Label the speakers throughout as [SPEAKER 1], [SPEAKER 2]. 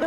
[SPEAKER 1] Oh,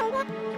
[SPEAKER 2] Oh,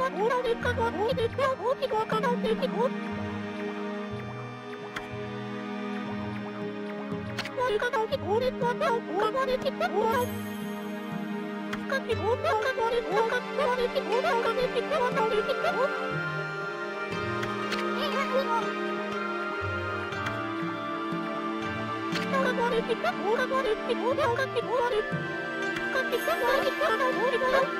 [SPEAKER 2] はどうなるかが多いですが大きくわからんですがは手を終われてたらしかし法律は悪かって悪でてはなるど。Thank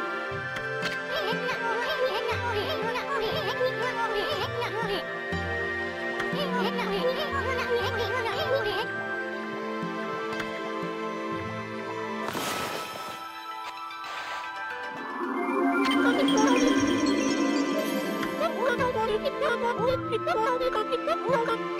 [SPEAKER 2] どこどこどこどこ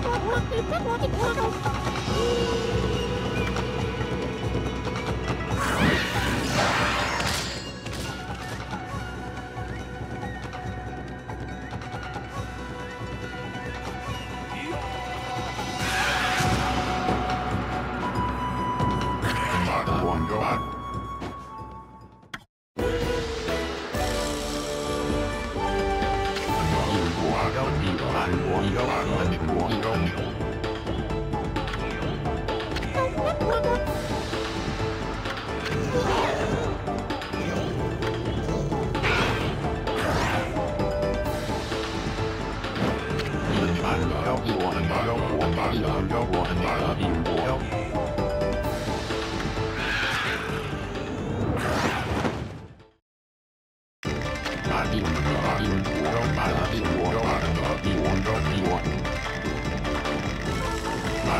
[SPEAKER 2] Thank you.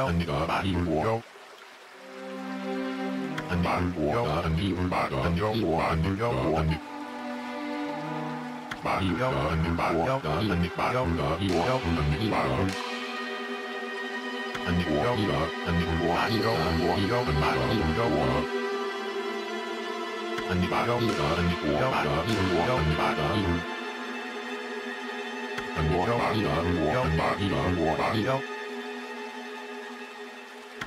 [SPEAKER 2] An Ibadio. An Ibadio. An Ibadio. An Ibadio. An Ibadio. An Ibadio. Bà đi đâu, anh bà đâu, đó là nhịp bà đâu, đó đi đâu, là nhịp bà đâu. Anh nhịp bà đi đâu, anh nhịp bà đi đâu, anh bà đi đâu, anh bà đi đâu, anh nhịp bà đâu, anh nhịp bà đó đi đâu, anh bà đó đi đâu. Anh nhịp bà đi đâu, anh bà đi đâu, anh bà đi đâu.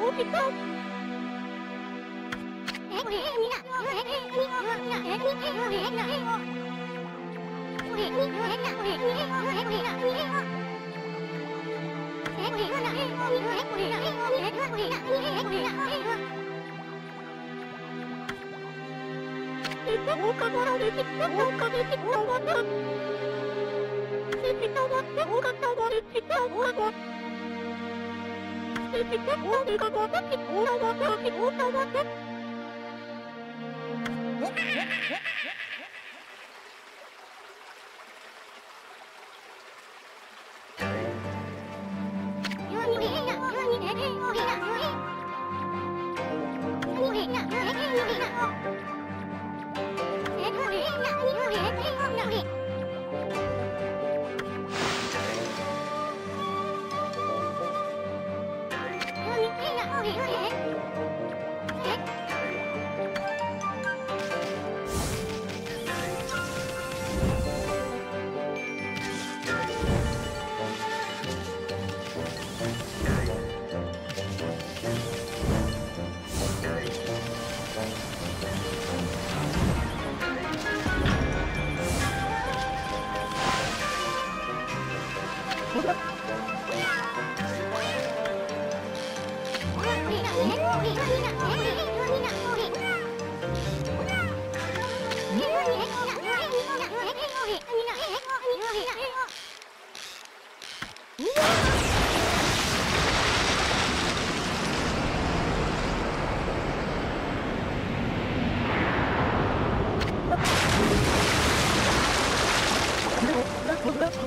[SPEAKER 2] Oh, Oh,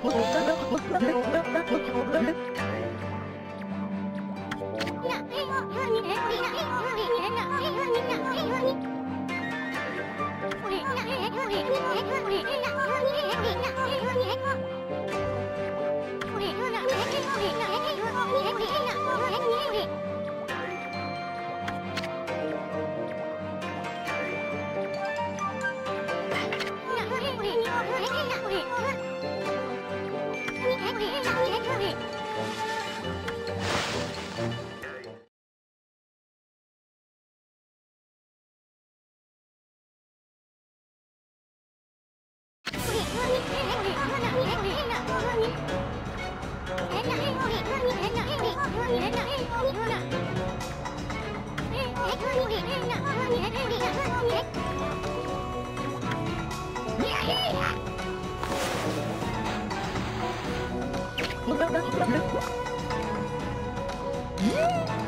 [SPEAKER 1] 我、我、我、我、我、我、我。Yeah!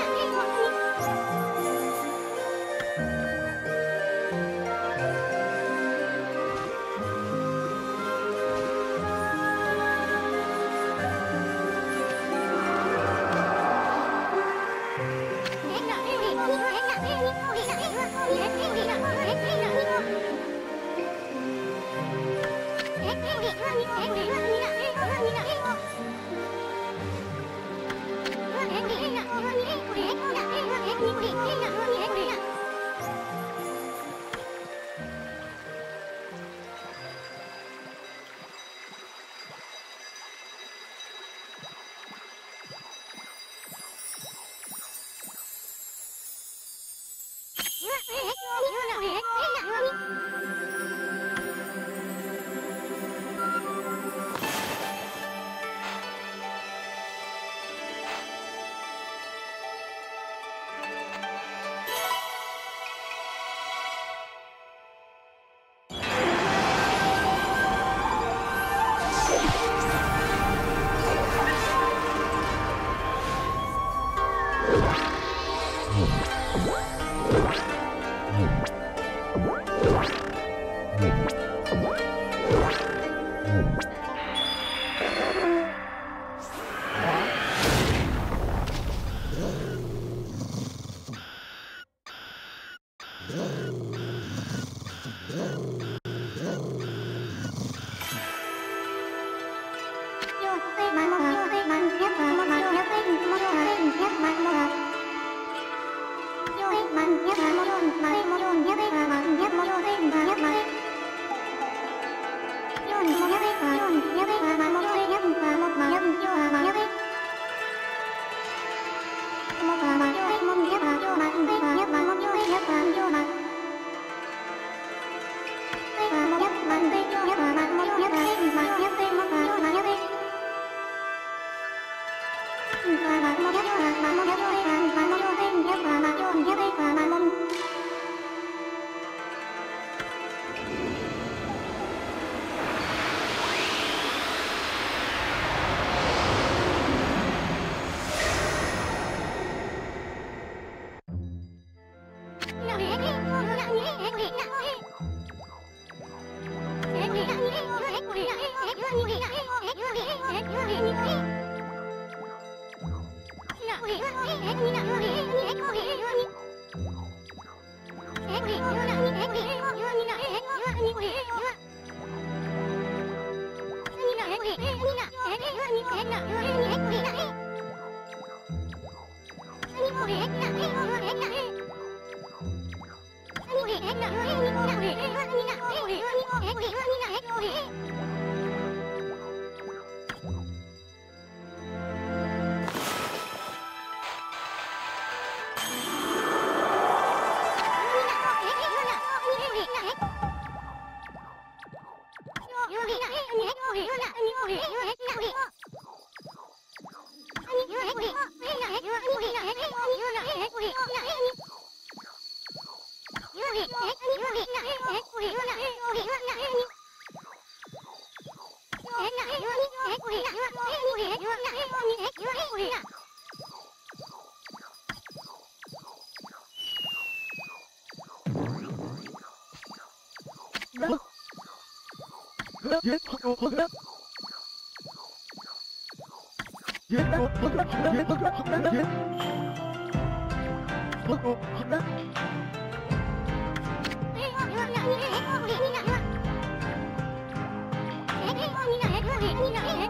[SPEAKER 3] Yep.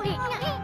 [SPEAKER 3] Yeah.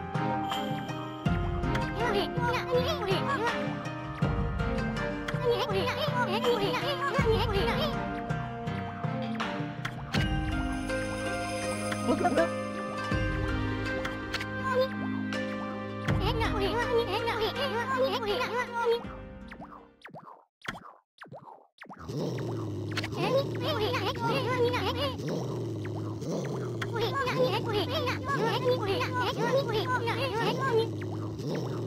[SPEAKER 3] Oh,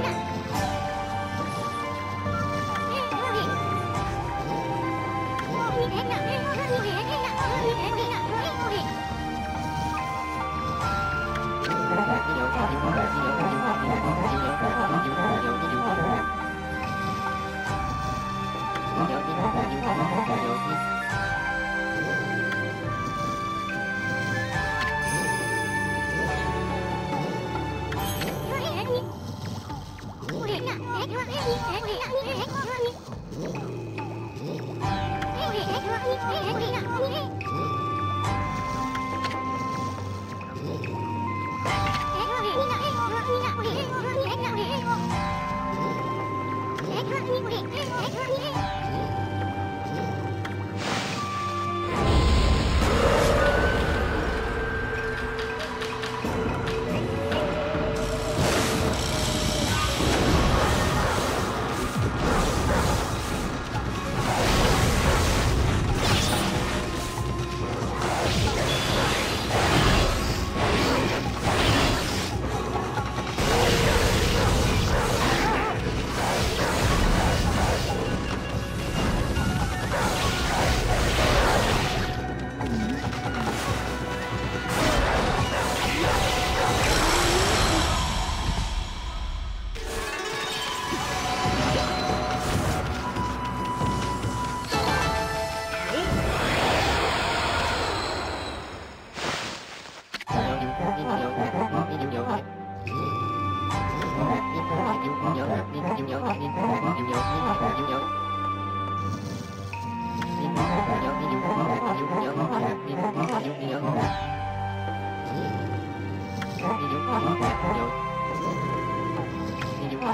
[SPEAKER 3] Thank you.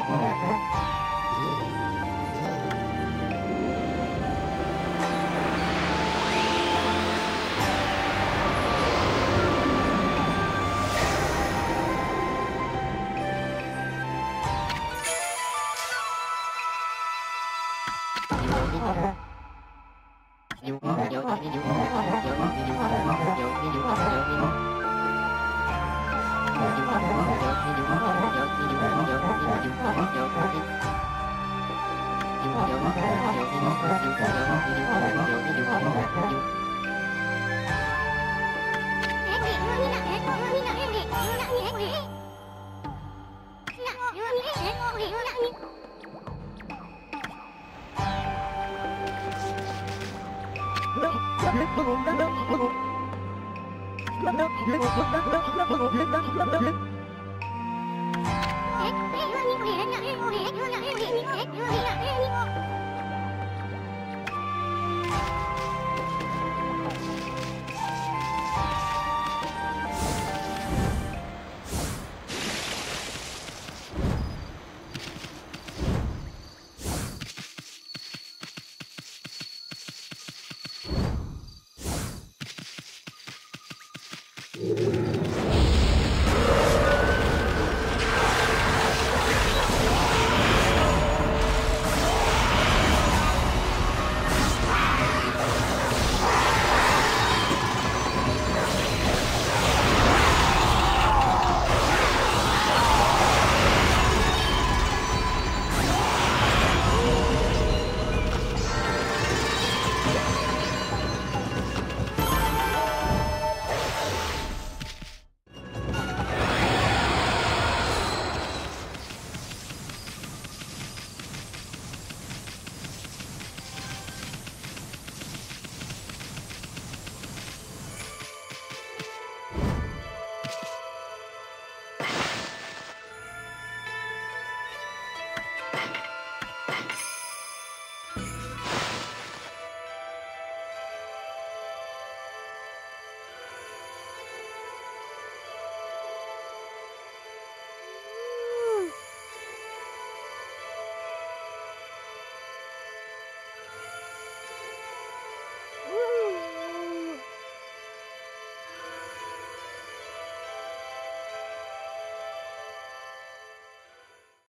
[SPEAKER 3] है えっ